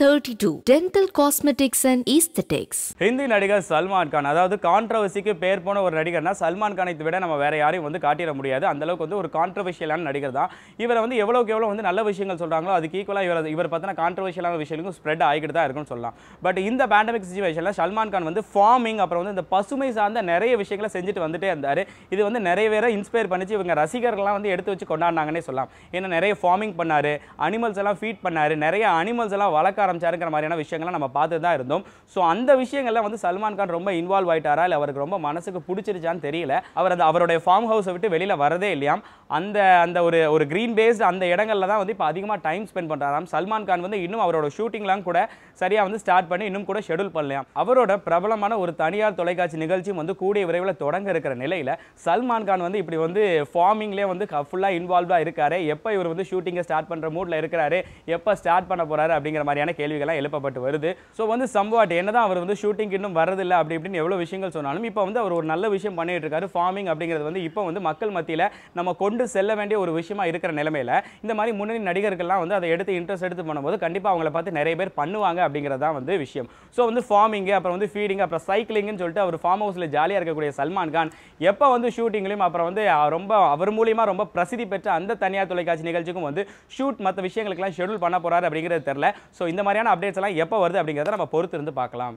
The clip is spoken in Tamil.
32 Dental Cosmetics and Aesthetics. Hindi நடிகர் சல்மான் கான் அதாவது கான்ட்ரவர்சிக்கு பேர் போன ஒரு நடிகர்னா சல்மான் கானை விட நம்ம வேற யாரையும் வந்து காட்டிட முடியாது. அந்த அளவுக்கு வந்து ஒரு கான்ட்ரவர்ஷியலான நடிகர் தான். இவரை வந்து எவ்வளவுக்கு எவ்வளோ வந்து நல்ல விஷயங்கள் சொல்றாங்களோ அதுக்கு ஈக்குவலாக இவர் இவர் பற்றின கான்ட்ரவர்ஷியலான விஷயங்களும் ஸ்ப்ரெட் ஆகிட்டு தான் இருக்கும்னு சொல்லலாம். பட் இந்த பேண்டமிக் சுச்சுவேஷனில் சல்மான் கான் வந்து ஃபார்மிங் அப்புறம் வந்து இந்த பசுமை சார்ந்த நிறைய விஷயங்களை செஞ்சுட்டு வந்துட்டே இருந்தார். இது வந்து நிறைய பேரை இன்ஸ்பயர் பண்ணிச்சு இவங்க ரசிகர்கள்லாம் வந்து எடுத்து வச்சு கொண்டாடினாங்கன்னே சொல்லலாம். ஏன்னா நிறைய ஃபார்மிங் பண்ணார் அனிமல்ஸ் எல்லாம் ஃபீட் பண்ணார் நிறைய அனிமல்ஸ் எல்லாம் வளர்க்க ஆரம்பிச்சாருங்கிற மாதிரியான விஷயங்கள்லாம் நம்ம பார்த்து தான் இருந்தோம். ஸோ அந்த விஷயங்கள்லாம் வந்து சல்மான் கான் ரொம்ப இன்வால்வ் ஆயிட்டாரா? இல்லை அவருக்கு ரொம்ப மனசுக்கு பிடிச்சிருச்சான்னு தெரியல. அவர் அந்த அவருடைய ஃபார்ம் ஹவுஸை விட்டு வெளியில் வரதே இல்லையாம். அந்த அந்த ஒரு ஒரு க்ரீன் பேஸ்ட் அந்த இடங்களில் தான் வந்து இப்போ அதிகமாக டைம் ஸ்பெண்ட் பண்ணுறாராம் சல்மான் கான் வந்து இன்னும் அவரோட ஷூட்டிங்லாம் கூட சரியாக வந்து ஸ்டார்ட் பண்ணி இன்னும் கூட ஷெடியூல் பண்ணலையாம். அவரோட பிரபலமான ஒரு தனியார் தொலைக்காட்சி நிகழ்ச்சியும் வந்து கூடிய விரைவில் தொடங்க இருக்கிற நிலையில் சல்மான் கான் வந்து இப்படி வந்து ஃபார்மிங்லேயே வந்து ஃபுல்லாக இன்வால்வாக இருக்காரு. எப்போ இவர் வந்து ஷூட்டிங்கை ஸ்டார்ட் பண்ணுற மூடில் இருக்கிறாரு? எப்போ ஸ்டார்ட் பண்ண போறாரு? அப்படிங்கிற மாதிரியான கேள்விகள்லாம் எழுப்பப்பட்டு வருது. ஸோ வந்து சம்பவாட் என்னதான் அவர் வந்து ஷூட்டிங் இன்னும் வரதில்லை அப்படி இப்படின்னு எவ்வளோ விஷயங்கள் சொன்னாலும் இப்போ வந்து அவர் ஒரு நல்ல விஷயம் பண்ணிட்டு இருக்காரு. ஃபார்மிங் அப்படிங்கிறது வந்து இப்போ வந்து மக்கள் மத்தியில் நம்ம கொண்டு செல்ல வேண்டிய ஒரு விஷயமா இருக்கிற நிலமையில இந்த மாதிரி முன்னணி நடிகர்கள்லாம் வந்து அதை எடுத்து இன்ட்ரெஸ்ட் எடுத்து பண்ணும்போது கண்டிப்பாக அவங்கள பார்த்து நிறைய பேர் பண்ணுவாங்க அப்படிங்கிறது தான் வந்து விஷயம். ஸோ வந்து ஃபார்மிங் அப்புறம் வந்து ஃபீடிங் அப்புறம் சைக்கிளிங்னு சொல்லிட்டு அவர் ஃபார்ம் ஹவுஸில் ஜாலியாக இருக்கக்கூடிய சல்மான் கான் எப்போ வந்து ஷூட்டிங்லையும் அப்புறம் வந்து ரொம்ப அவர் மூலியமாக ரொம்ப பிரசித்தி பெற்ற அந்த தனியார் தொலைக்காட்சி நிகழ்ச்சிக்கும் வந்து ஷூட் மற்ற விஷயங்களுக்கெல்லாம் ஷெடியூல் பண்ண போகிறாரு அப்படிங்கிறது தெரியல. ஸோ இந்த மாதிரியான அப்டேட்ஸ் எல்லாம் எப்போ வருது அப்படிங்கிறத நம்ம பொறுத்து இருந்து பார்க்கலாம்.